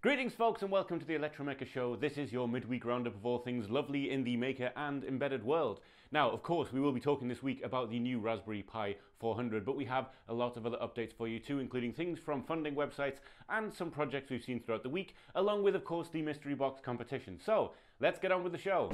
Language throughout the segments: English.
Greetings, folks, and welcome to the Electromaker Show. This is your midweek roundup of all things lovely in the maker and embedded world. Now, of course, we will be talking this week about the new Raspberry Pi 400, but we have a lot of other updates for you too, including things from funding websites and some projects we've seen throughout the week, along with, of course, the mystery box competition. So, let's get on with the show.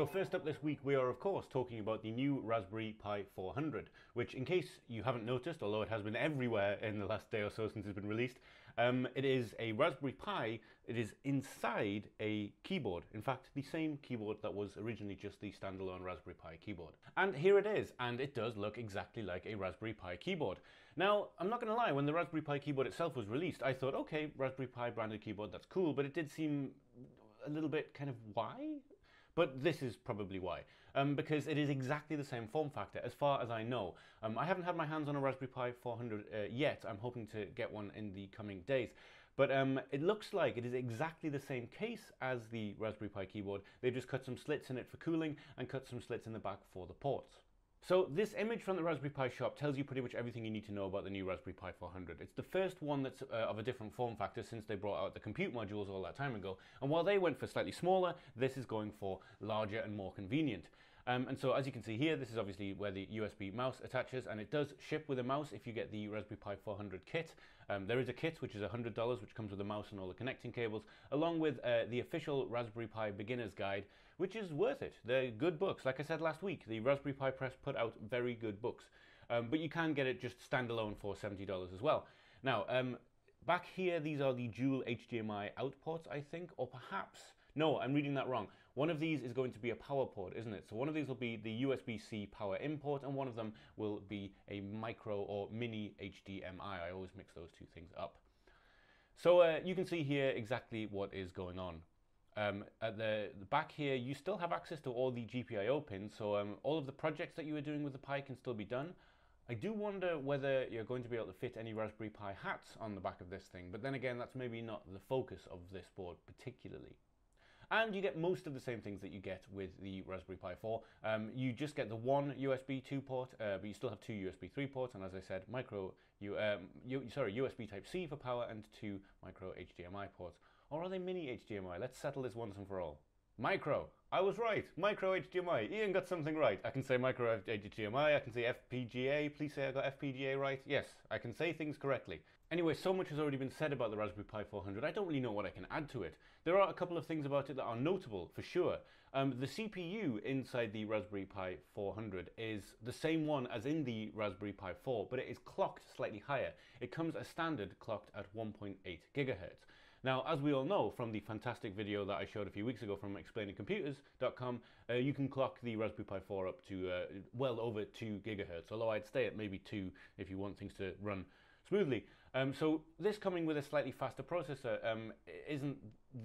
So first up this week, we are of course talking about the new Raspberry Pi 400, which in case you haven't noticed, although it has been everywhere in the last day or so since it's been released, um, it is a Raspberry Pi, it is inside a keyboard. In fact, the same keyboard that was originally just the standalone Raspberry Pi keyboard. And here it is, and it does look exactly like a Raspberry Pi keyboard. Now, I'm not gonna lie, when the Raspberry Pi keyboard itself was released, I thought, okay, Raspberry Pi branded keyboard, that's cool, but it did seem a little bit kind of why? But this is probably why, um, because it is exactly the same form factor as far as I know. Um, I haven't had my hands on a Raspberry Pi 400 uh, yet. I'm hoping to get one in the coming days. But um, it looks like it is exactly the same case as the Raspberry Pi keyboard. They've just cut some slits in it for cooling and cut some slits in the back for the ports. So this image from the Raspberry Pi shop tells you pretty much everything you need to know about the new Raspberry Pi 400. It's the first one that's uh, of a different form factor since they brought out the compute modules all that time ago. And while they went for slightly smaller, this is going for larger and more convenient. Um, and so as you can see here, this is obviously where the USB mouse attaches and it does ship with a mouse if you get the Raspberry Pi 400 kit. Um, there is a kit which is $100 which comes with a mouse and all the connecting cables along with uh, the official Raspberry Pi beginner's guide which is worth it. They're good books. Like I said last week, the Raspberry Pi Press put out very good books. Um, but you can get it just standalone for $70 as well. Now, um, back here, these are the dual HDMI out ports, I think, or perhaps no, I'm reading that wrong. One of these is going to be a power port, isn't it? So one of these will be the USB-C power import, and one of them will be a micro or mini HDMI. I always mix those two things up. So uh, you can see here exactly what is going on. Um, at the, the, back here, you still have access to all the GPIO pins, so um, all of the projects that you were doing with the Pi can still be done. I do wonder whether you're going to be able to fit any Raspberry Pi hats on the back of this thing, but then again, that's maybe not the focus of this board particularly and you get most of the same things that you get with the Raspberry Pi 4. Um, you just get the one USB 2 port, uh, but you still have two USB 3 ports, and as I said, micro, U, um, U, sorry, USB Type C for power and two micro HDMI ports. Or are they mini HDMI? Let's settle this once and for all. Micro. I was right. Micro HDMI. Ian got something right. I can say micro HDMI. I can say FPGA. Please say I got FPGA right. Yes, I can say things correctly. Anyway, so much has already been said about the Raspberry Pi 400. I don't really know what I can add to it. There are a couple of things about it that are notable, for sure. Um, the CPU inside the Raspberry Pi 400 is the same one as in the Raspberry Pi 4, but it is clocked slightly higher. It comes as standard clocked at 1.8 gigahertz. Now, as we all know from the fantastic video that I showed a few weeks ago from explainingcomputers.com, uh, you can clock the Raspberry Pi 4 up to uh, well over 2 gigahertz, although I'd stay at maybe 2 if you want things to run smoothly. Um, so this coming with a slightly faster processor um, isn't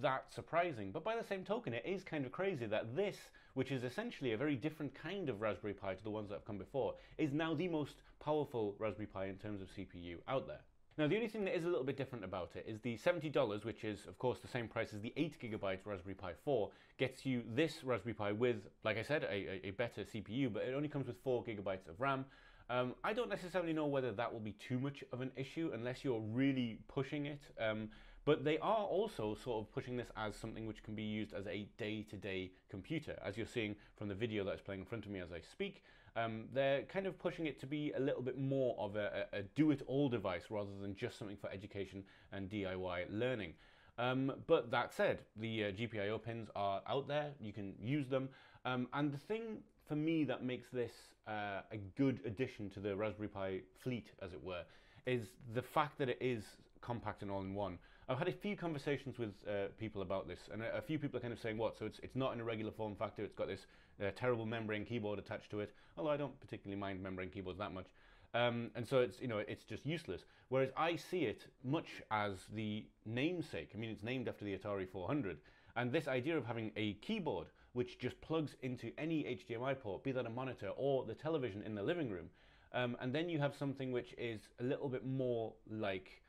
that surprising, but by the same token, it is kind of crazy that this, which is essentially a very different kind of Raspberry Pi to the ones that have come before, is now the most powerful Raspberry Pi in terms of CPU out there. Now, the only thing that is a little bit different about it is the $70, which is, of course, the same price as the 8GB Raspberry Pi 4, gets you this Raspberry Pi with, like I said, a, a better CPU, but it only comes with 4GB of RAM. Um, I don't necessarily know whether that will be too much of an issue unless you're really pushing it. Um, but they are also sort of pushing this as something which can be used as a day-to-day -day computer. As you're seeing from the video that's playing in front of me as I speak, um, they're kind of pushing it to be a little bit more of a, a do-it-all device rather than just something for education and DIY learning. Um, but that said, the uh, GPIO pins are out there, you can use them, um, and the thing for me that makes this uh, a good addition to the Raspberry Pi fleet, as it were, is the fact that it is compact and all in one. I've had a few conversations with uh, people about this, and a, a, few people are kind of saying, what, so it's, it's not in a regular form factor, it's got this uh, terrible membrane keyboard attached to it, although I don't particularly mind membrane keyboards that much. Um, and so it's, you know, it's just useless. Whereas I see it much as the namesake. I mean, it's named after the Atari 400. And this idea of having a keyboard which just plugs into any HDMI port, be that a monitor or the television in the living room, um, and then you have something which is a little bit more like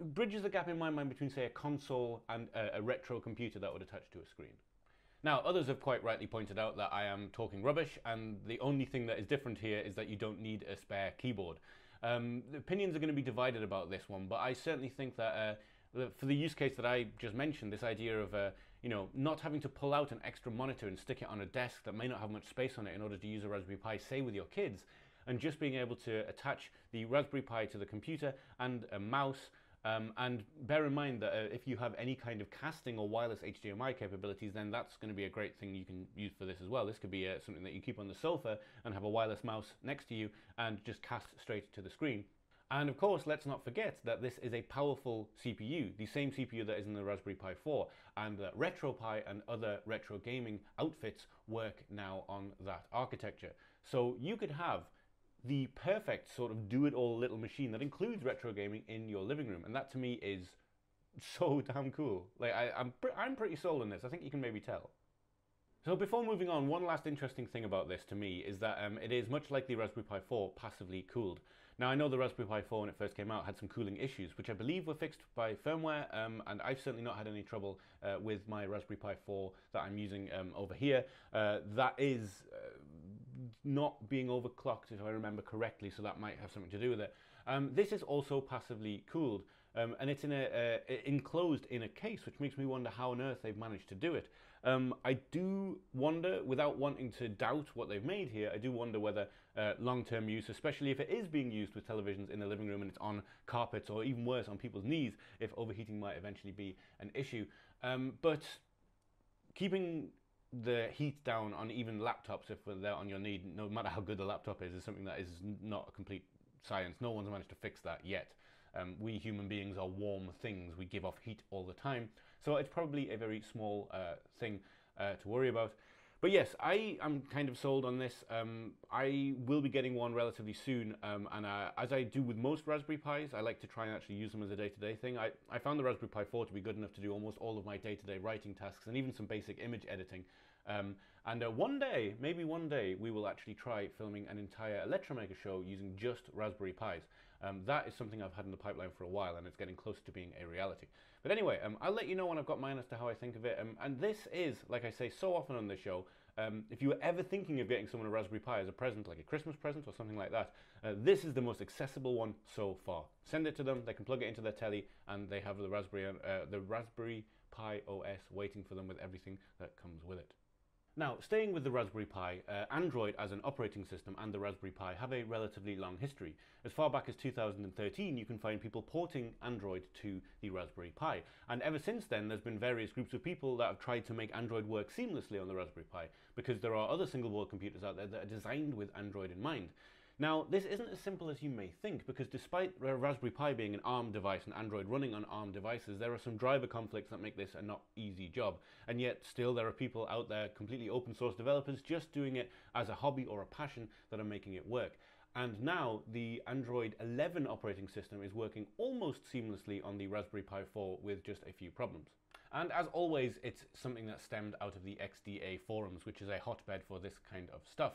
bridges the gap in my mind between say a console and a, a retro computer that would attach to a screen. Now, others have quite rightly pointed out that I am talking rubbish, and the only thing that is different here is that you don't need a spare keyboard. Um, the opinions are going to be divided about this one, but I certainly think that uh, for the use case that I just mentioned, this idea of uh, you know not having to pull out an extra monitor and stick it on a desk that may not have much space on it in order to use a Raspberry Pi, say with your kids, and just being able to attach the Raspberry Pi to the computer and a mouse um, and bear in mind that uh, if you have any kind of casting or wireless HDMI capabilities, then that's going to be a great thing you can use for this as well. This could be uh, something that you keep on the sofa and have a wireless mouse next to you and just cast straight to the screen. And of course, let's not forget that this is a powerful CPU, the same CPU that is in the Raspberry Pi 4, and that RetroPie and other retro gaming outfits work now on that architecture. So you could have the perfect sort of do-it-all little machine that includes retro gaming in your living room, and that to me is so damn cool. Like I, am I'm, I'm pretty sold on this. I think you can maybe tell. So before moving on, one last interesting thing about this to me is that um, it is much like the Raspberry Pi 4, passively cooled. Now I know the Raspberry Pi 4 when it first came out had some cooling issues, which I believe were fixed by firmware, um, and I've certainly not had any trouble uh, with my Raspberry Pi 4 that I'm using um, over here. Uh, that is uh, not being overclocked, if I remember correctly, so that might have something to do with it. Um, this is also passively cooled, um, and it's in a, enclosed in a case, which makes me wonder how on earth they've managed to do it. Um, I do wonder, without wanting to doubt what they've made here, I do wonder whether uh, long-term use, especially if it is being used with televisions in the living room and it's on carpets or even worse, on people's knees, if overheating might eventually be an issue. Um, but keeping the heat down on even laptops if they're on your knee, no matter how good the laptop is, is something that is not a complete science. No one's managed to fix that yet. Um, we human beings are warm things. We give off heat all the time. So it's probably a very small uh, thing uh, to worry about. But yes, I am kind of sold on this. Um, I will be getting one relatively soon, um, and uh, as I do with most Raspberry Pis, I like to try and actually use them as a day-to-day -day thing. I, I found the Raspberry Pi 4 to be good enough to do almost all of my day-to-day -day writing tasks and even some basic image editing. Um, and uh, one day, maybe one day, we will actually try filming an entire Electromaker show using just Raspberry Pis. Um, that is something I've had in the pipeline for a while, and it's getting close to being a reality. But anyway, um, I'll let you know when I've got mine as to how I think of it. Um, and this is, like I say so often on this show, um, if you were ever thinking of getting someone a Raspberry Pi as a present, like a Christmas present or something like that, uh, this is the most accessible one so far. Send it to them, they can plug it into their telly, and they have the Raspberry, uh, the Raspberry Pi OS waiting for them with everything that comes with it. Now, staying with the Raspberry Pi, uh, Android as an operating system and the Raspberry Pi have a relatively long history. As far back as 2013, you can find people porting Android to the Raspberry Pi. And ever since then, there's been various groups of people that have tried to make Android work seamlessly on the Raspberry Pi, because there are other single board computers out there that are designed with Android in mind. Now, this isn't as simple as you may think, because despite Raspberry Pi being an ARM device and Android running on ARM devices, there are some driver conflicts that make this a not easy job. And yet, still, there are people out there, completely open source developers, just doing it as a hobby or a passion that are making it work. And now the Android 11 operating system is working almost seamlessly on the Raspberry Pi 4 with just a few problems. And as always, it's something that stemmed out of the XDA forums, which is a hotbed for this kind of stuff.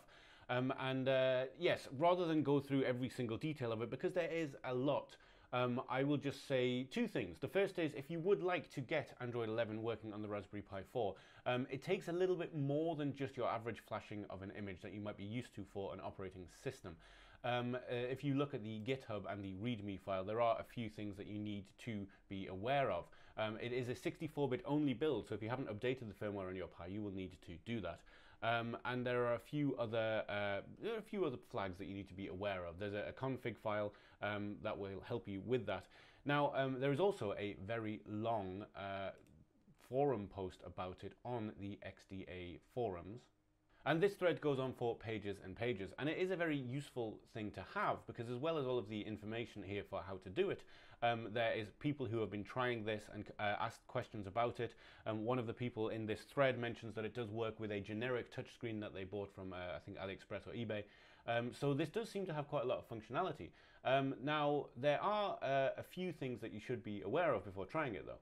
Um, and uh, yes, rather than go through every single detail of it, because there is a lot, um, I will just say two things. The first is if you would like to get Android 11 working on the Raspberry Pi 4, um, it takes a little bit more than just your average flashing of an image that you might be used to for an operating system. Um, uh, if you look at the GitHub and the README file, there are a few things that you need to be aware of. Um, it is a 64-bit only build, so if you haven't updated the firmware on your Pi, you will need to do that. Um, and there are a few other uh, a few other flags that you need to be aware of. There's a, a config file um, that will help you with that. Now um, there is also a very long uh, forum post about it on the XDA forums. And this thread goes on for pages and pages, and it is a very useful thing to have because as well as all of the information here for how to do it, um, there is people who have been trying this and uh, asked questions about it. Um, one of the people in this thread mentions that it does work with a generic touchscreen that they bought from, uh, I think, AliExpress or eBay. Um, so this does seem to have quite a lot of functionality. Um, now, there are uh, a few things that you should be aware of before trying it though.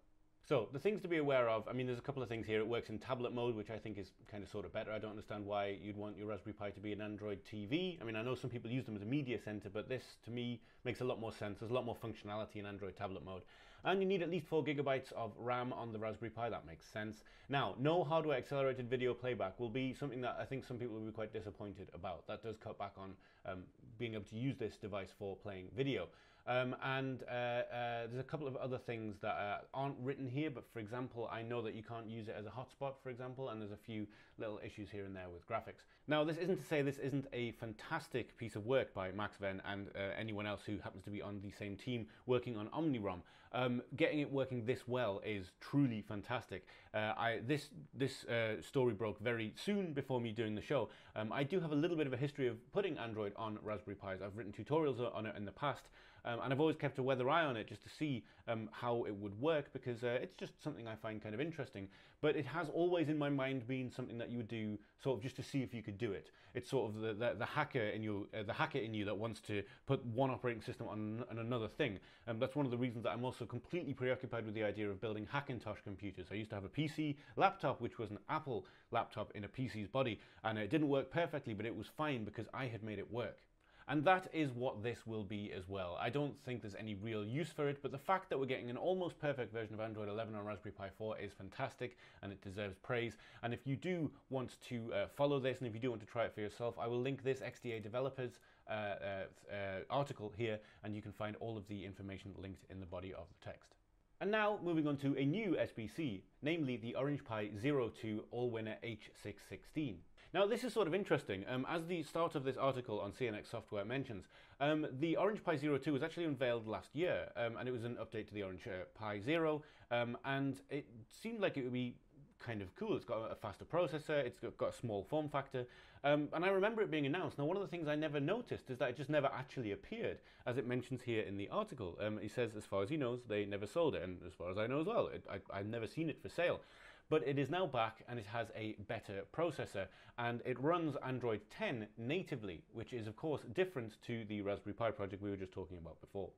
So the things to be aware of, I mean, there's a couple of things here. It works in tablet mode, which I think is kind of sort of better. I don't understand why you'd want your Raspberry Pi to be an Android TV. I mean, I know some people use them as a media center, but this to me makes a lot more sense. There's a lot more functionality in Android tablet mode. and you need at least 4 gigabytes of RAM on the Raspberry Pi, that makes sense. Now, no hardware accelerated video playback will be something that I think some people will be quite disappointed about. That does cut back on um, being able to use this device for playing video. Um, and uh, uh, there's a couple of other things that uh, aren't written here, but for example, I know that you can't use it as a hotspot, for example, and there's a few little issues here and there with graphics. Now, this isn't to say this isn't a fantastic piece of work by maxwen and uh, anyone else who happens to be on the same team working on OmniROM. Um, getting it working this well is truly fantastic. Uh, I, this this uh, story broke very soon before me doing the show. Um, I do have a little bit of a history of putting Android on Raspberry Pis. I've written tutorials on it in the past, um, and I've always kept a weather eye on it just to see um, how it would work because uh, it's just something I find kind of interesting. But it has always in my mind been something that you would do sort of just to see if you could do it. It's sort of the, the, the hacker in you, uh, the hacker in you that wants to put one operating system on, on another thing. Um, that's one of the reasons that I'm also completely preoccupied with the idea of building Hackintosh computers. I used to have a PC laptop, which was an Apple laptop in a PC's body, and it didn't work perfectly, but it was fine because I had made it work. And that is what this will be as well. I don't think there's any real use for it, but the fact that we're getting an almost perfect version of Android 11 on Raspberry Pi 4 is fantastic and it deserves praise. And if you do want to uh, follow this and if you do want to try it for yourself, I will link this XDA developers uh, uh, uh, article here and you can find all of the information linked in the body of the text. And now moving on to a new SBC, namely the Orange Pi 02 Allwinner H616. Now, this is sort of interesting. Um, as the start of this article on CNX Software mentions, um, the Orange Pi Zero 2 was actually unveiled last year, um, and it was an update to the Orange uh, Pi Zero, um, and it seemed like it would be kind of cool. It's got a faster processor, it's got, a small form factor, um, and I remember it being announced. Now, one of the things I never noticed is that it just never actually appeared, as it mentions here in the article. Um, he says, as far as he knows, they never sold it, and as far as I know as well, it, I, I've never seen it for sale but it is now back and it has a better processor and it runs Android 10 natively, which is of course different to the Raspberry Pi project we were just talking about before.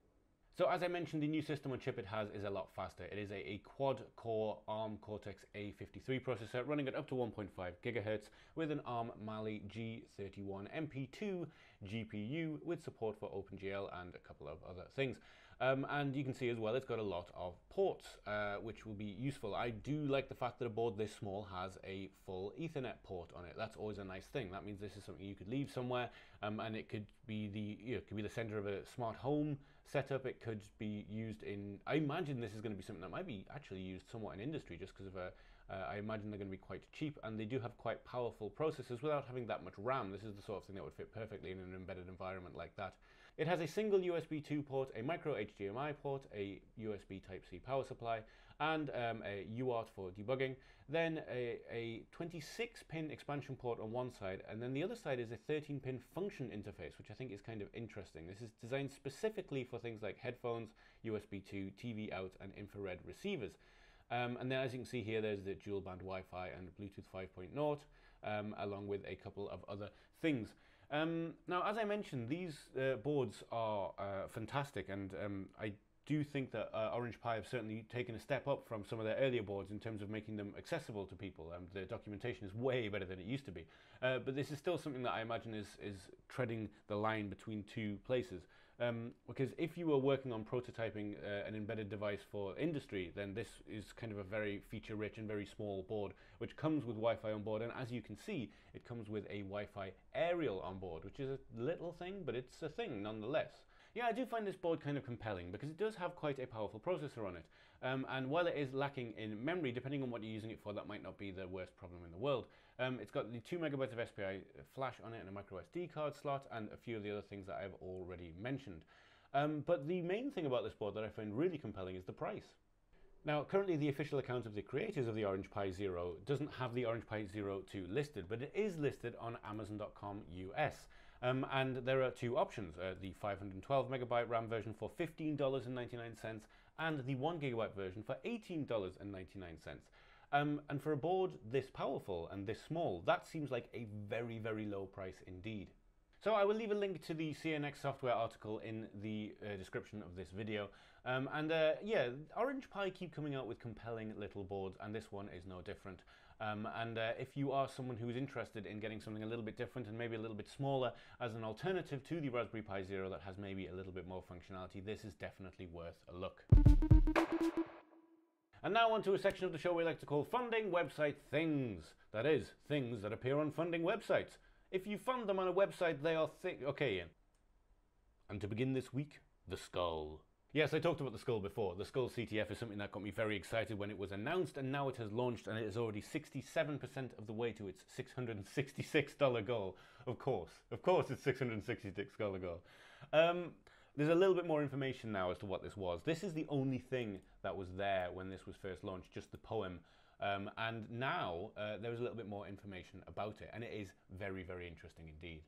So as I mentioned, the new system on chip it has is a lot faster. It is a, a quad-core ARM Cortex-A53 processor running at up to 1.5 gigahertz with an ARM Mali G31 MP2 GPU with support for OpenGL and a couple of other things. Um, and you can see as well it's got a lot of ports, uh, which will be useful. I do like the fact that a board this small has a full Ethernet port on it. That's always a nice thing. That means this is something you could leave somewhere, um, and it could be the you know, could be the center of a smart home setup. It could be used in. I imagine this is going to be something that might be actually used somewhat in industry, just because of a. Uh, I imagine they're going to be quite cheap, and they do have quite powerful processors without having that much RAM. This is the sort of thing that would fit perfectly in an embedded environment like that. It has a single USB 2 port, a micro HDMI port, a USB Type-C power supply, and um, a UART for debugging, then a, a 26-pin expansion port on one side, and then the other side is a 13-pin function interface, which I think is kind of interesting. This is designed specifically for things like headphones, USB 2, TV out, and infrared receivers. Um, and then as you can see here, there's the dual band Wi-Fi and Bluetooth 5.0, um, along with a couple of other things. Um, now, as I mentioned, these uh, boards are uh, fantastic, and um, I do think that uh, Orange Pi have certainly taken a step up from some of their earlier boards in terms of making them accessible to people. Um, the documentation is way better than it used to be. Uh, but this is still something that I imagine is, is treading the line between two places. Um, because if you were working on prototyping uh, an embedded device for industry, then this is kind of a very feature rich and very small board, which comes with Wi Fi on board. And as you can see, it comes with a Wi Fi aerial on board, which is a little thing, but it's a thing nonetheless. Yeah, I do find this board kind of compelling because it does have quite a powerful processor on it. Um, and while it is lacking in memory, depending on what you're using it for, that might not be the worst problem in the world. Um, it's got the 2 megabytes of SPI flash on it and a micro SD card slot and a few of the other things that I've already mentioned. Um, but the main thing about this board that I find really compelling is the price. Now, currently the official account of the creators of the Orange Pi Zero doesn't have the Orange Pi Zero 2 listed, but it is listed on Amazon.com US. Um, and there are two options, uh, the 512 megabyte RAM version for $15.99 and the 1 gigabyte version for $18.99. Um, and for a board this powerful and this small, that seems like a very, very low price indeed. So I will leave a link to the CNX software article in the uh, description of this video. Um, and uh, yeah, Orange Pi keep coming out with compelling little boards, and this one is no different. Um, and uh, if you are someone who is interested in getting something a little bit different and maybe a little bit smaller as an alternative to the Raspberry Pi Zero that has maybe a little bit more functionality, this is definitely worth a look. And now on to a section of the show we like to call Funding Website Things. That is, things that appear on funding websites. If you fund them on a website, they are. Okay, Ian. And to begin this week, the skull. Yes, I talked about the skull before. The skull CTF is something that got me very excited when it was announced, and now it has launched, and it is already 67% of the way to its $666 goal. Of course, of course, it's $666 goal. Um, there's a little bit more information now as to what this was. This is the only thing that was there when this was first launched, just the poem. Um, and now uh, there is a little bit more information about it, and it is very, very interesting indeed.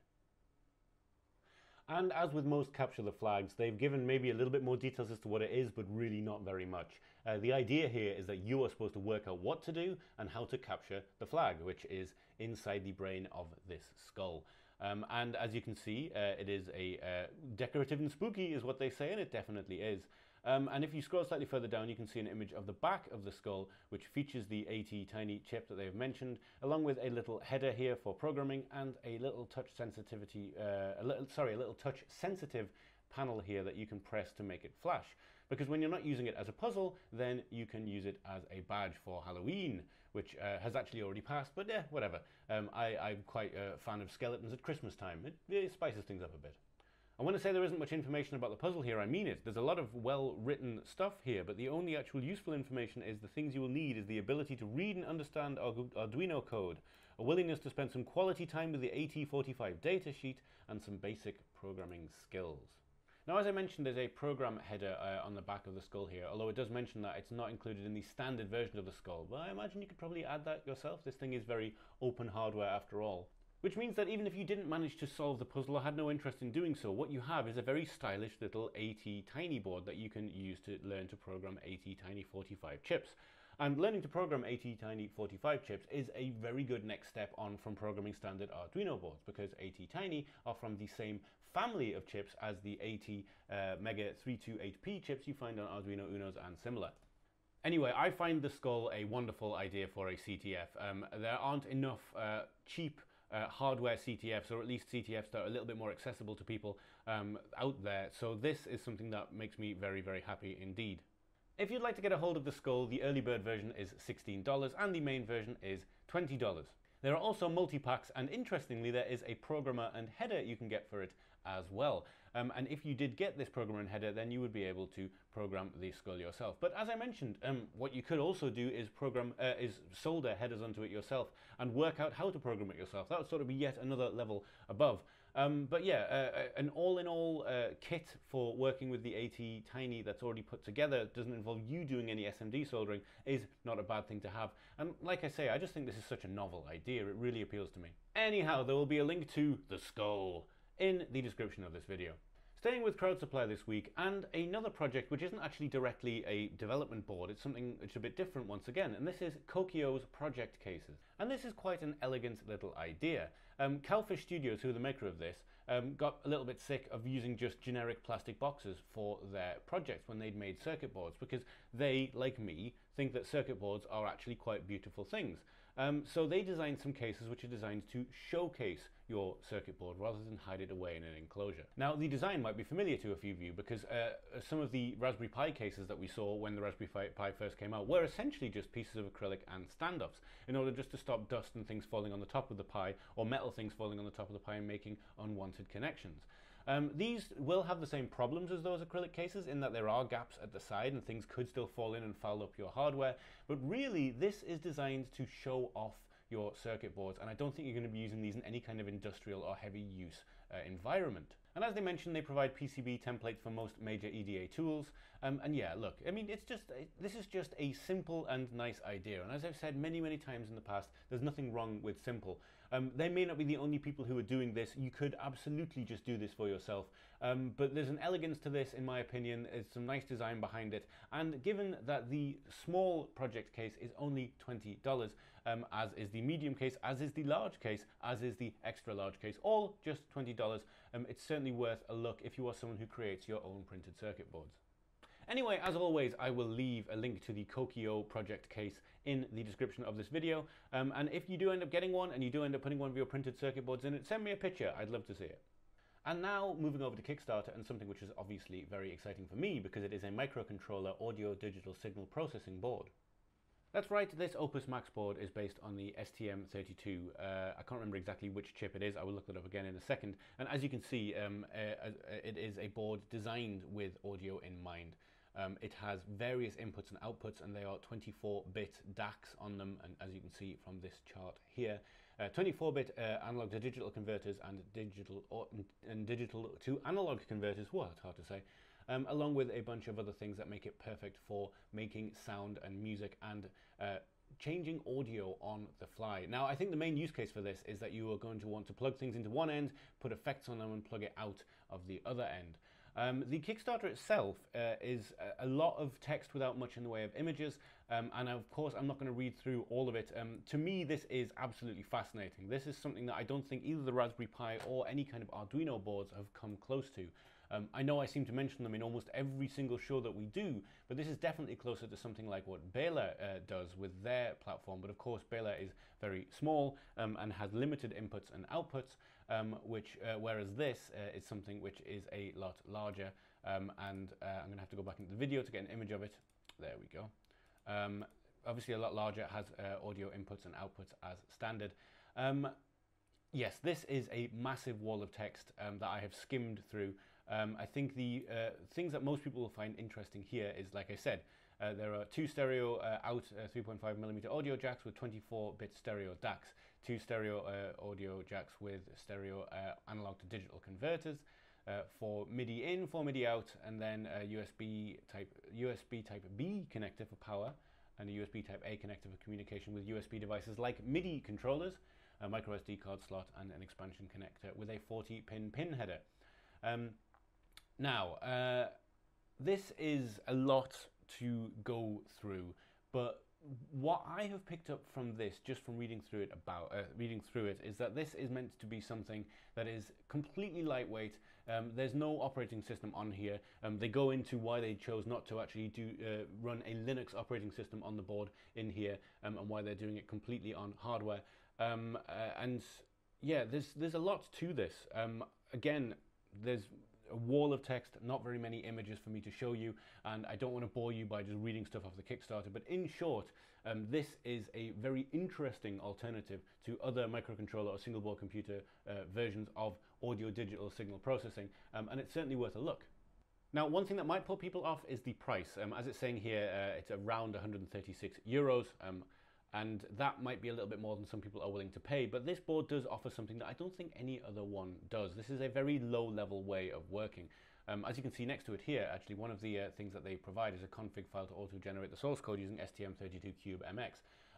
And as with most capture the flags, they've given maybe a little bit more details as to what it is, but really not very much. Uh, the idea here is that you are supposed to work out what to do and how to capture the flag, which is inside the brain of this skull. Um, and as you can see, uh, it is a uh, decorative and spooky is what they say, and it definitely is. Um, and if you scroll slightly further down, you can see an image of the back of the skull, which features the ATtiny chip that they've mentioned, along with a little header here for programming and a little touch sensitivity, uh, a little, sorry, a little touch sensitive panel here that you can press to make it flash. Because when you're not using it as a puzzle, then you can use it as a badge for Halloween, which uh, has actually already passed, but yeah, whatever. Um, I, am quite a fan of skeletons at Christmas time. It, it spices things up a bit. And when I say there isn't much information about the puzzle here, I mean it. There's a lot of well-written stuff here, but the only actual useful information is the things you will need is the ability to read and understand Arduino code, a willingness to spend some quality time with the AT45 datasheet, and some basic programming skills. Now, as I mentioned, there's a program header uh, on the back of the skull here, although it does mention that it's not included in the standard version of the skull. But I imagine you could probably add that yourself. This thing is very open hardware after all. Which means that even if you didn't manage to solve the puzzle or had no interest in doing so, what you have is a very stylish little ATtiny board that you can use to learn to program ATtiny 45 chips. And learning to program ATtiny 45 chips is a very good next step on from programming standard Arduino boards because ATtiny are from the same family of chips as the AT uh, Mega 328P chips you find on Arduino Unos and similar. Anyway, I find the Skull a wonderful idea for a CTF. Um, there aren't enough uh, cheap uh, hardware CTFs, or at least CTFs that are a little bit more accessible to people um, out there. So this is something that makes me very, very happy indeed. If you'd like to get a hold of the Skull, the early bird version is $16 and the main version is $20. There are also multi-packs and interestingly there is a programmer and header you can get for it as well. Um, and if you did get this programmer header, then you would be able to program the skull yourself. But as I mentioned, um, what you could also do is program uh, is solder headers onto it yourself and work out how to program it yourself. That would sort of be yet another level above. Um, but yeah, uh, uh an all-in-all uh, kit for working with the ATtiny that's already put together doesn't involve you doing any SMD soldering is not a bad thing to have. And like I say, I just think this is such a novel idea. It really appeals to me. Anyhow, there will be a link to the skull in the description of this video. Staying with Crowd Supply this week, and another project which isn't actually directly a development board, it's something which is a bit different once again, and this is Koki'o's project cases. And this is quite an elegant little idea. Um, Cowfish Studios, who are the maker of this, um, got a little bit sick of using just generic plastic boxes for their projects when they'd made circuit boards, because they, like me, think that circuit boards are actually quite beautiful things. Um, so they designed some cases which are designed to showcase your circuit board rather than hide it away in an enclosure. Now the design might be familiar to a few of you because uh, some of the Raspberry Pi cases that we saw when the Raspberry Pi first came out were essentially just pieces of acrylic and standoffs in order just to stop dust and things falling on the top of the Pi or metal things falling on the top of the Pi and making unwanted connections. Um, these will have the same problems as those acrylic cases in that there are gaps at the side and things could still fall in and foul up your hardware. But really, this is designed to show off your circuit boards and I don't think you're going to be using these in any kind of industrial or heavy use uh, environment. And as they mentioned, they provide PCB templates for most major EDA tools. Um, and yeah, look, I mean, it's just, this is just a simple and nice idea. And as I've said many, many times in the past, there's nothing wrong with simple. Um, they may not be the only people who are doing this. You could absolutely just do this for yourself. Um, but there's an elegance to this, in my opinion. There's some nice design behind it. And given that the small project case is only $20, um, as is the medium case, as is the large case, as is the extra large case, all just $20, um, it's certainly worth a look if you are someone who creates your own printed circuit boards. Anyway, as always, I will leave a link to the Koki'o project case in the description of this video. Um, and if you do end up getting one and you do end up putting one of your printed circuit boards in it, send me a picture. I'd love to see it. And now moving over to Kickstarter and something which is obviously very exciting for me because it is a microcontroller audio digital signal processing board. That's right, this Opus Max board is based on the STM32. Uh, I can't remember exactly which chip it is, I will look that up again in a second. And as you can see, um, uh, uh, it is a board designed with audio in mind. Um, it has various inputs and outputs and they are 24-bit DACs on them and as you can see from this chart here 24-bit uh, uh, analog to digital converters and digital or, and digital to analog converters well it's hard to say um, along with a bunch of other things that make it perfect for making sound and music and uh, changing audio on the fly. Now, I think the main use case for this is that you are going to want to plug things into one end, put effects on them, and plug it out of the other end. Um, the Kickstarter itself uh, is a, lot of text without much in the way of images, um, and of course I'm not going to read through all of it. Um, to me, this is absolutely fascinating. This is something that I don't think either the Raspberry Pi or any kind of Arduino boards have come close to. Um, I know I seem to mention them in almost every single show that we do, but this is definitely closer to something like what Bela uh, does with their platform. But of course, Bela is very small um, and has limited inputs and outputs, um, which uh, whereas this uh, is something which is a lot larger. Um, and uh, I'm going to have to go back into the video to get an image of it. There we go. Um, obviously, a lot larger, has uh, audio inputs and outputs as standard. Um, yes, this is a massive wall of text that I have skimmed through um, I think the uh, things that most people will find interesting here is, like I said, uh, there are two stereo uh, out uh, 3.5 millimeter audio jacks with 24-bit stereo DACs, two stereo uh, audio jacks with stereo uh, analog to digital converters, for MIDI in, for MIDI out, and then a USB type USB type B connector for power, and a USB type A connector for communication with USB devices like MIDI controllers, a micro SD card slot, and an expansion connector with a 40 pin pin header. Um, now, uh, this is a lot to go through, but what I have picked up from this, just from reading through it about uh, reading through it, is that this is meant to be something that is completely lightweight. Um, there's no operating system on here. Um, they go into why they chose not to actually do uh, run a Linux operating system on the board in here, um, and why they're doing it completely on hardware. Um, uh, and yeah, there's there's a lot to this. Um, again, there's a wall of text, not very many images for me to show you, and I don't want to bore you by just reading stuff off the Kickstarter, but in short, um, this is a very interesting alternative to other microcontroller or single board computer uh, versions of audio digital signal processing, um, and it's certainly worth a look. Now, one thing that might pull people off is the price. Um, as it's saying here, uh, it's around 136 euros. Um, and that might be a little bit more than some people are willing to pay. But this board does offer something that I don't think any other one does. This is a very low level way of working. Um, as you can see next to it here, actually, one of the uh, things that they provide is a config file to auto-generate the source code using STM32Cube.MX,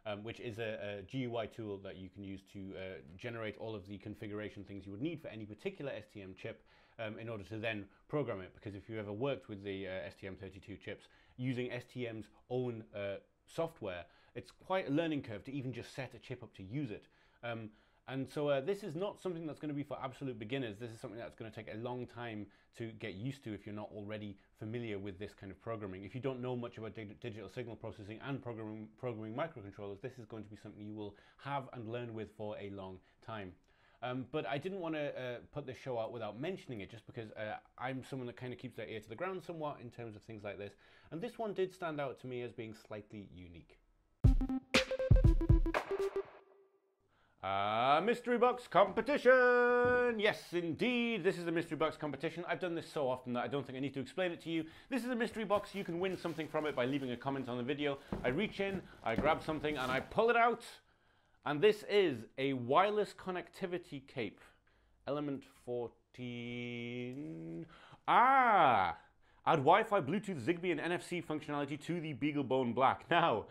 um, which is a, a, GUI tool that you can use to uh, generate all of the configuration things you would need for any particular STM chip um, in order to then program it. Because if you ever worked with the uh, STM32 chips, using STM's own uh, software, it's quite a learning curve to even just set a chip up to use it. Um, and so uh, this is not something that's going to be for absolute beginners. This is something that's going to take a long time to get used to if you're not already familiar with this kind of programming. If you don't know much about dig digital signal processing and programming, programming microcontrollers, this is going to be something you will have and learn with for a long time. Um, but I didn't want to uh, put this show out without mentioning it just because uh, I'm someone that kind of keeps their ear to the ground somewhat in terms of things like this. And this one did stand out to me as being slightly unique. Uh, mystery box competition! Yes, indeed, this is a mystery box competition. I've done this so often that I don't think I need to explain it to you. This is a mystery box. You can win something from it by leaving a comment on the video. I reach in, I grab something, and I pull it out. And this is a wireless connectivity cape, element 14. Ah! Add Wi-Fi, Bluetooth, Zigbee, and NFC functionality to the BeagleBone Black. Now,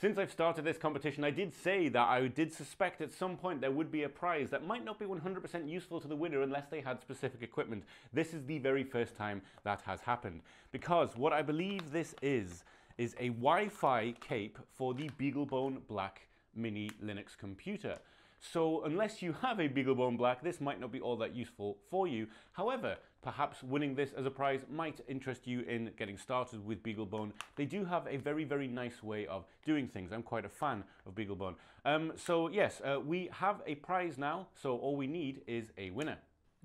since I've started this competition, I did say that I did suspect at some point there would be a prize that might not be 100% useful to the winner unless they had specific equipment. This is the very first time that has happened. Because what I believe this is, is a Wi-Fi cape for the BeagleBone Black Mini Linux computer. So unless you have a BeagleBone Black, this might not be all that useful for you. However, perhaps winning this as a prize might interest you in getting started with BeagleBone. They do have a very, very nice way of doing things. I'm quite a fan of BeagleBone. Um, so yes, uh, we have a prize now, so all we need is a winner.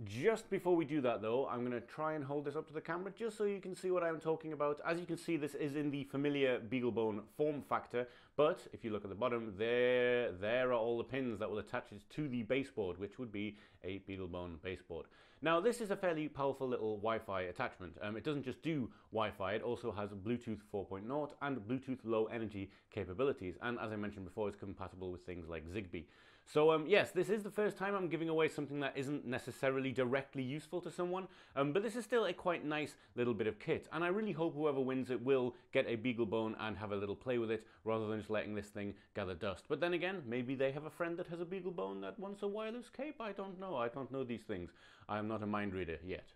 Just before we do that though, I'm going to try and hold this up to the camera just so you can see what I'm talking about. As you can see, this is in the familiar BeagleBone form factor, but if you look at the bottom, there, there are all the pins that will attach it to the baseboard, which would be a BeagleBone baseboard. Now, this is a fairly powerful little Wi-Fi attachment. Um, it doesn't just do Wi-Fi, it also has Bluetooth 4.0 and Bluetooth low energy capabilities. And as I mentioned before, it's compatible with things like Zigbee. So um, yes, this is the first time I'm giving away something that isn't necessarily directly useful to someone, um, but this is still a quite nice little bit of kit. And I really hope whoever wins it will get a BeagleBone and have a little play with it, rather than just letting this thing gather dust. But then again, maybe they have a friend that has a BeagleBone that wants a wireless cape. I don't know. I don't know these things. I am not a mind reader yet.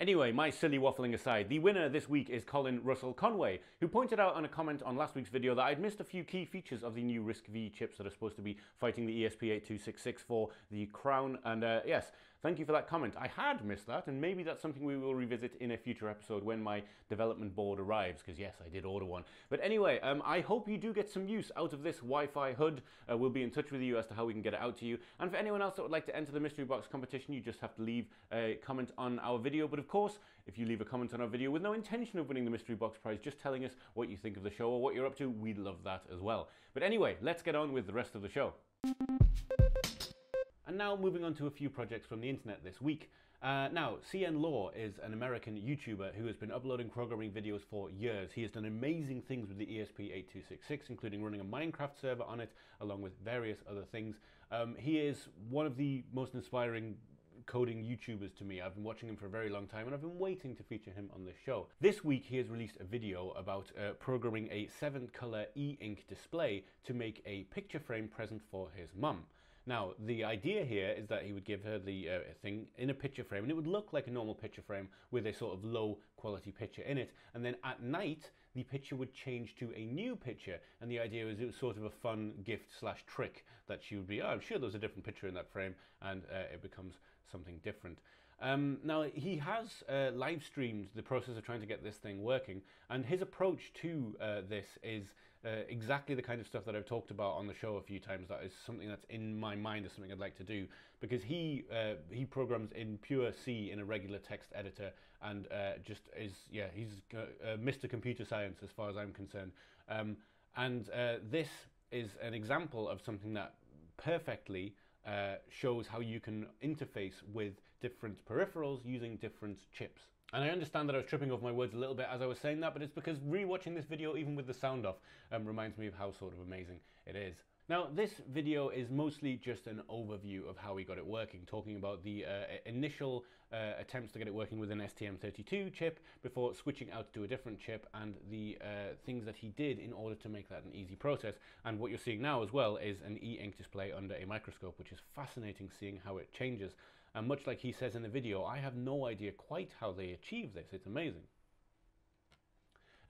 Anyway, my silly waffling aside, the winner this week is Colin Russell Conway, who pointed out on a comment on last week's video that I'd missed a few key features of the new RISC-V chips that are supposed to be fighting the ESP8266 for the Crown. And uh, yes, Thank you for that comment. I had missed that, and maybe that's something we will revisit in a future episode when my development board arrives, because yes, I did order one. But anyway, um, I hope you do get some use out of this Wi-Fi HUD. Uh, we'll be in touch with you as to how we can get it out to you. And for anyone else that would like to enter the mystery box competition, you just have to leave a comment on our video. But of course, if you leave a comment on our video with no intention of winning the mystery box prize, just telling us what you think of the show or what you're up to, we'd love that as well. But anyway, let's get on with the rest of the show. And now moving on to a few projects from the internet this week. Uh, now, CNLohr is an American YouTuber who has been uploading programming videos for years. He has done amazing things with the ESP8266, including running a Minecraft server on it, along with various other things. Um, he is one of the most inspiring coding YouTubers to me. I've been watching him for a very long time and I've been waiting to feature him on this show. This week he has released a video about uh, programming a seven color e-ink display to make a picture frame present for his mum. Now, the idea here is that he would give her the uh, thing in a picture frame, and it would look like a normal picture frame with a sort of low quality picture in it. And then at night, the picture would change to a new picture. And the idea was it was sort of a fun gift slash trick that she would be, oh, I'm sure there's a different picture in that frame, and uh, it becomes something different. Um, now, he has uh, live streamed the process of trying to get this thing working, and his approach to uh, this is uh, exactly the kind of stuff that I've talked about on the show a few times. That is something that's in my mind as something I'd like to do because he uh, he programs in pure C in a regular text editor and uh, just is yeah he's uh, Mr. Computer Science as far as I'm concerned. Um, and uh, this is an example of something that perfectly uh, shows how you can interface with different peripherals using different chips. And I understand that I was tripping over my words a little bit as I was saying that, but it's because rewatching this video, even with the sound off, um, reminds me of how sort of amazing it is. Now, this video is mostly just an overview of how we got it working, talking about the uh, initial uh, attempts to get it working with an STM32 chip before switching out to a different chip and the uh, things that he did in order to make that an easy process. And what you're seeing now as well is an e-ink display under a microscope, which is fascinating seeing how it changes. And much like he says in the video, I have no idea quite how they achieve this. It's amazing.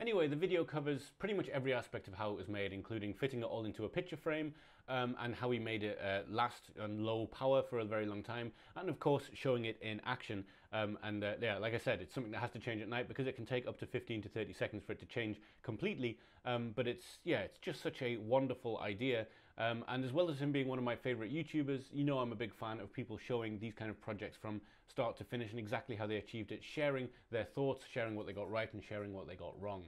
Anyway, the video covers pretty much every aspect of how it was made, including fitting it all into a picture frame um, and how he made it uh, last on low power for a very long time, and of course showing it in action. Um, and uh, yeah, like I said, it's something that has to change at night because it can take up to 15 to 30 seconds for it to change completely. Um, but it's yeah, it's just such a wonderful idea. Um, and as well as him being one of my favorite YouTubers, you know I'm a big fan of people showing these kind of projects from start to finish and exactly how they achieved it, sharing their thoughts, sharing what they got right and sharing what they got wrong.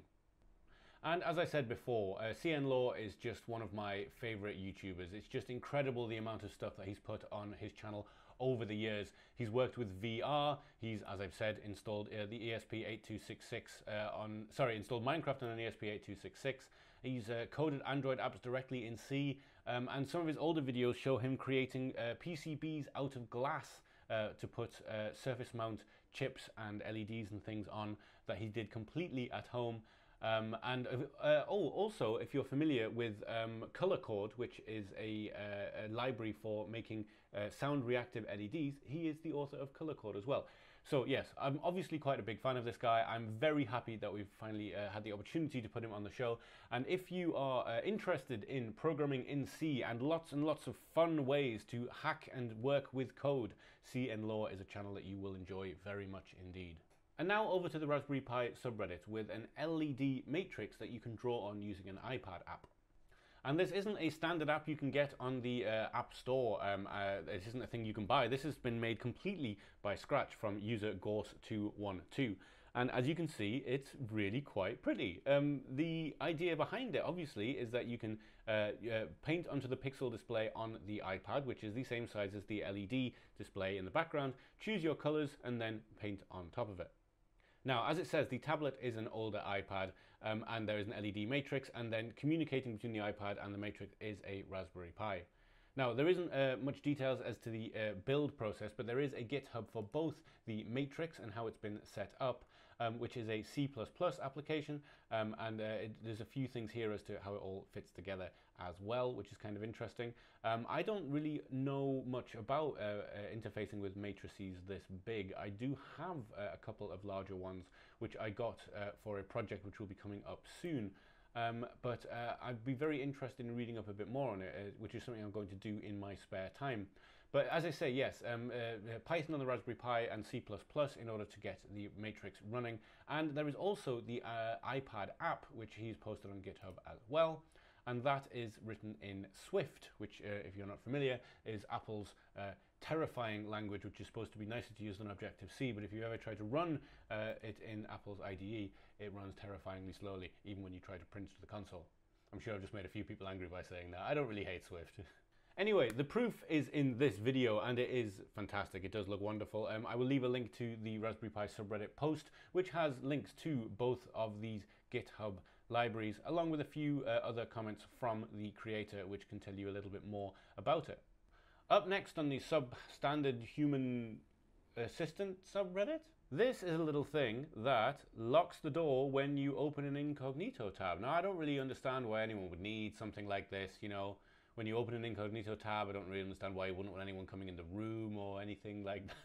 And as I said before, uh, CNLohr is just one of my favorite YouTubers. It's just incredible the amount of stuff that he's put on his channel over the years. He's worked with VR. He's, as I've said, installed uh, the ESP8266 uh, on, sorry, installed Minecraft on an ESP8266. He's uh, coded Android apps directly in C. Um, and some of his older videos show him creating uh, PCBs out of glass uh, to put uh, surface mount chips and LEDs and things on that he did completely at home. Um, and oh, also, if you're familiar with um, Color which is a, uh, a library for making sound reactive LEDs, he is the author of Color Chord as well. So yes, I'm obviously quite a big fan of this guy. I'm very happy that we've finally uh, had the opportunity to put him on the show. And if you are uh, interested in programming in C and lots and lots of fun ways to hack and work with code, CNLohr is a channel that you will enjoy very much indeed. And now over to the Raspberry Pi subreddit with an LED matrix that you can draw on using an iPad app. And this isn't a standard app you can get on the uh, App Store. Um, uh, this isn't a thing you can buy. This has been made completely by scratch from user Gorse212. And as you can see, it's really quite pretty. Um, the idea behind it, obviously, is that you can uh, uh, paint onto the pixel display on the iPad, which is the same size as the LED display in the background, choose your colors, and then paint on top of it. Now, as it says, the tablet is an older iPad um, and there is an LED matrix and then communicating between the iPad and the matrix is a Raspberry Pi. Now, there isn't uh, much details as to the uh, build process, but there is a GitHub for both the matrix and how it's been set up, um, which is a C++ application, um, and uh, it, there's a few things here as to how it all fits together as well, which is kind of interesting. Um, I don't really know much about uh, uh, interfacing with matrices this big. I do have uh, a couple of larger ones, which I got uh, for a project which will be coming up soon. Um, but uh, I'd be very interested in reading up a bit more on it, uh, which is something I'm going to do in my spare time. But as I say, yes, um, Python on the Raspberry Pi and C++ in order to get the matrix running. And there is also the iPad app, which he's posted on GitHub as well and that is written in Swift, which, uh, if you're not familiar, is Apple's uh, terrifying language, which is supposed to be nicer to use than Objective-C, but if you ever try to run uh, it in Apple's IDE, it runs terrifyingly slowly, even when you try to print to the console. I'm sure I've just made a few people angry by saying that. I don't really hate Swift. Anyway, the proof is in this video and it is fantastic. It does look wonderful. Um, I will leave a link to the Raspberry Pi subreddit post, which has links to both of these GitHub libraries, along with a few uh, other comments from the creator, which can tell you a little bit more about it. Up next on the substandard human assistant subreddit, this is a little thing that locks the door when you open an incognito tab. Now, I don't really understand why anyone would need something like this, you know. When you open an incognito tab, I don't really understand why you wouldn't want anyone coming in the room or anything like that.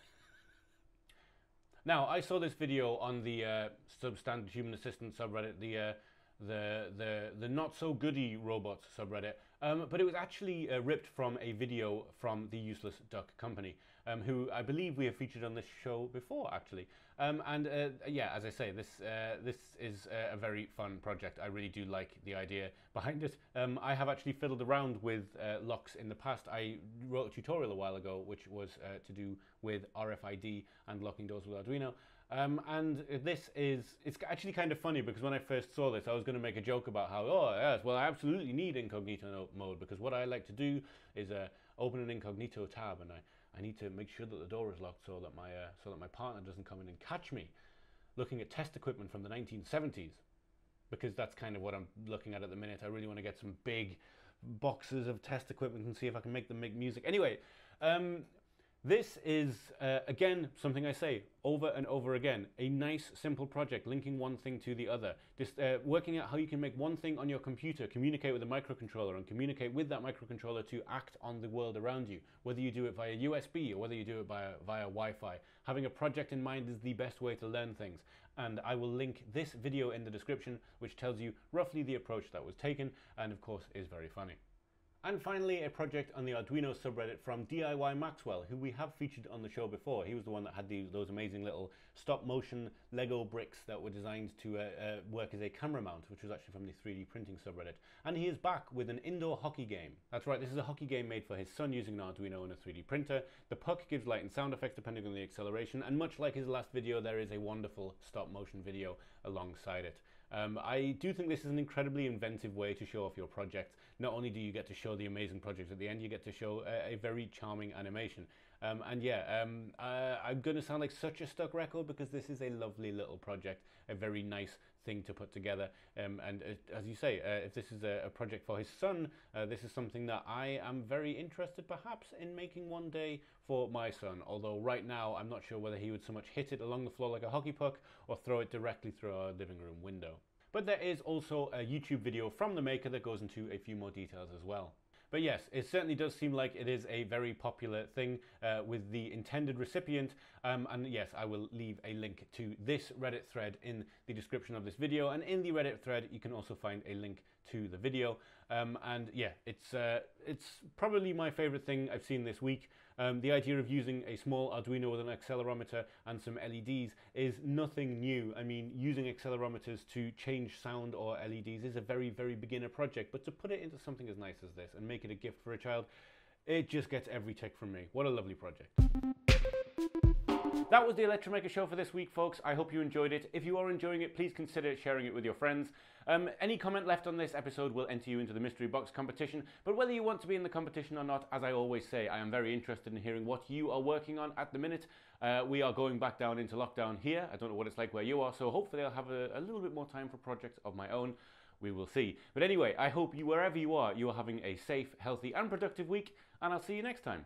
now, I saw this video on the uh, substandard human assistant subreddit, the uh, the the the not so goody robots subreddit, um, but it was actually uh, ripped from a video from the Useless Duck Company, um, who I believe we have featured on this show before, actually. Um, and uh, yeah, as I say, this uh, this is a very fun project. I really do like the idea behind it. Um, I have actually fiddled around with uh, locks in the past. I wrote a tutorial a while ago, which was uh, to do with RFID and locking doors with Arduino. Um, and this is, it's actually kind of funny because when I first saw this, I was going to make a joke about how, oh, yes, well, I absolutely need incognito mode because what I like to do is uh, open an incognito tab and I, I need to make sure that the door is locked so that, my, uh, so that my partner doesn't come in and catch me looking at test equipment from the 1970s because that's kind of what I'm looking at at the minute. I really want to get some big boxes of test equipment and see if I can make them make music. Anyway, um, this is, uh, again, something I say over and over again. A nice, simple project, linking one thing to the other. Just uh, working out how you can make one thing on your computer, communicate with a microcontroller, and communicate with that microcontroller to act on the world around you. Whether you do it via USB or whether you do it via, via Wi-Fi. Having a project in mind is the best way to learn things. And I will link this video in the description, which tells you roughly the approach that was taken, and of course is very funny. And finally, a project on the Arduino subreddit from DIY Maxwen, who we have featured on the show before. He was the one that had these, those amazing little stop motion Lego bricks that were designed to uh, uh, work as a camera mount, which was actually from the 3D printing subreddit. And he is back with an indoor hockey game. That's right, this is a hockey game made for his son using an Arduino and a 3D printer. The puck gives light and sound effects depending on the acceleration, and much like his last video, there is a wonderful stop motion video alongside it. Um, I do think this is an incredibly inventive way to show off your project. Not only do you get to show the amazing project at the end, you get to show a, a very charming animation. Um, and yeah, um, I'm going to sound like such a stuck record because this is a lovely little project, a very nice thing to put together. Um, and uh, as you say, uh, if this is a, a, project for his son, uh, this is something that I am very interested perhaps in making one day for my son. Although right now I'm not sure whether he would so much hit it along the floor like a hockey puck or throw it directly through our living room window. But there is also a YouTube video from the maker that goes into a few more details as well. But yes, it certainly does seem like it is a very popular thing uh, with the intended recipient. Um, and yes, I will leave a link to this Reddit thread in the description of this video. And in the Reddit thread, you can also find a link to the video. Um, and yeah, it's, uh, it's probably my favorite thing I've seen this week. Um, the idea of using a small Arduino with an accelerometer and some LEDs is nothing new. I mean, using accelerometers to change sound or LEDs is a very, very beginner project, but to put it into something as nice as this and make it a gift for a child, it just gets every tick from me. What a lovely project. That was the Electromaker show for this week, folks. I hope you enjoyed it. If you are enjoying it, please consider sharing it with your friends. Um, any comment left on this episode will enter you into the mystery box competition. But whether you want to be in the competition or not, as I always say, I am very interested in hearing what you are working on at the minute. Uh, we are going back down into lockdown here. I don't know what it's like where you are, so hopefully I'll have a, a little bit more time for projects of my own we will see. But anyway, I hope you, wherever you are, you are having a safe, healthy, and productive week, and I'll see you next time.